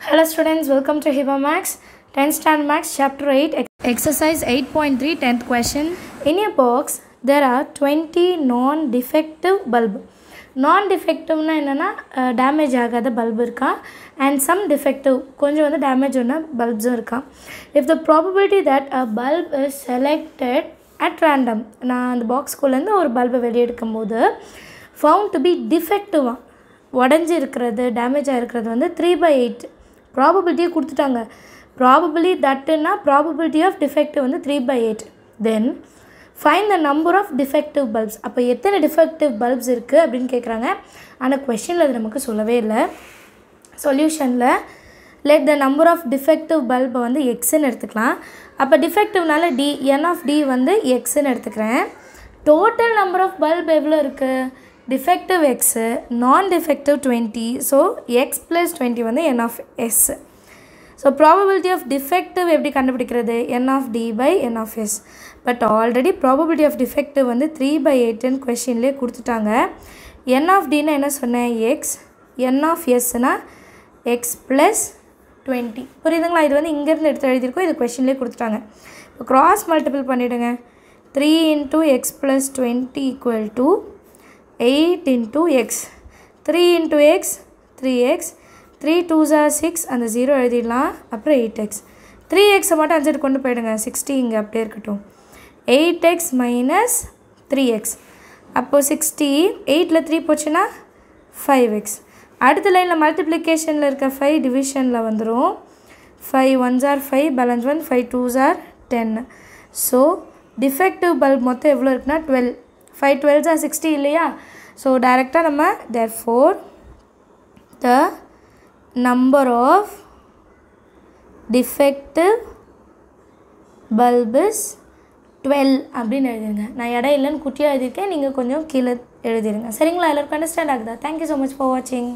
Hello students welcome to Hiba maths tenth standard maths chapter eight exercise eight point three tenth question in a box there are twenty non defective bulb நான்-டிஃபெக்டிவ்னா என்னென்னா damage ஆகாத bulb இருக்கா? And some defective கொஞ்சம் வந்து damage ஒன்று பல்ப்ஸும் இருக்கா? If the probability that a bulb is selected at random நான் அந்த பாக்ஸ்குள்ளேருந்து ஒரு பல்பை வெளியெடுக்கும் போது ஃபவுண்ட் டு பி டிஃபெக்டிவாக உடஞ்சி இருக்கிறது டேமேஜ் ஆகிருக்கிறது வந்து த்ரீ பை எயிட் ப்ராபபிலிட்டியை கொடுத்துட்டாங்க. ப்ராபபிலி தட்டுன்னா ப்ராபபிலிட்டி ஆஃப் டிஃபெக்டிவ் வந்து three by eight then find the number of defective bulbs அப்போ எத்தனை டிஃபெக்டிவ் பல்ப்ஸ் இருக்குது அப்படின்னு கேட்குறாங்க ஆனால் கொஷினில் அது நமக்கு சொல்லவே இல்லை. சொல்யூஷனில் let the number of defective பல்பை வந்து எக்ஸ்ன்னு எடுத்துக்கலாம். அப்போ டிஃபெக்டிவ்னால டி என் ஆஃப் டி வந்து எக்ஸ்ன்னு எடுத்துக்கிறேன். டோட்டல் நம்பர் ஆஃப் பல்ப் எவ்வளோ இருக்குது defective x non defective twenty so x plus twenty வந்து n of S so probability of defective எப்படி கண்டுபிடிக்கிறது? N of D by n of S but already probability of defective வந்து three by எயிட்டுன்னு கொஷின்லேயே கொடுத்துட்டாங்க. N of டின்னா என்ன சொன்னேன் எக்ஸ் என் ஆஃப் எஸ்னா எக்ஸ் ப்ளஸ் டுவெண்ட்டி புரியுதுங்களா? இது வந்து இங்கேருந்து எடுத்து எழுதியிருக்கோம். இது கொஷின்லேயே கொடுத்துட்டாங்க. இப்போ க்ராஸ் மல்டிபிள் பண்ணிவிடுங்க three into x plus twenty equal to eight into x. Three into x three x. Three two jar six அந்த ஜீரோ எழுதிடலாம். அப்புறம் எயிட் எக்ஸ். த்ரீ எக்ஸை மட்டும் அஞ்சுட்டு கொண்டு போயிடுங்க. சிக்ஸ்டி இங்கே அப்படியே இருக்கட்டும். Eight x minus three x. அப்போது சிக்ஸ்டி எயிட்டில் த்ரீ போச்சுன்னா ஃபைவ் எக்ஸ். அடுத்த லைனில் மல்டிப்ளிகேஷனில் இருக்க ஃபைவ் டிவிஷனில் வந்துடும் five one jar five balance one five two jar ten so defective bulb மொத்தம் எவ்வளோ இருக்குன்னா டுவெல் ஃபைவ் டுவெல் ஜார் சிக்ஸ்டி இல்லையா? ஸோ டைரெக்டாக நம்ம therefore the number of defective bulbs twelve அப்படின்னு எழுதிருங்க. நான் இடம் இல்லைன்னு குட்டியாக எழுதியிருக்கேன். நீங்கள் கொஞ்சம் கீழே எழுதிருங்க. சரிங்களா? எல்லோருக்கும் அண்டர்ஸ்டாண்ட் ஆகுதா? தேங்க்யூ ஸோ மச் ஃபார் வாட்சிங்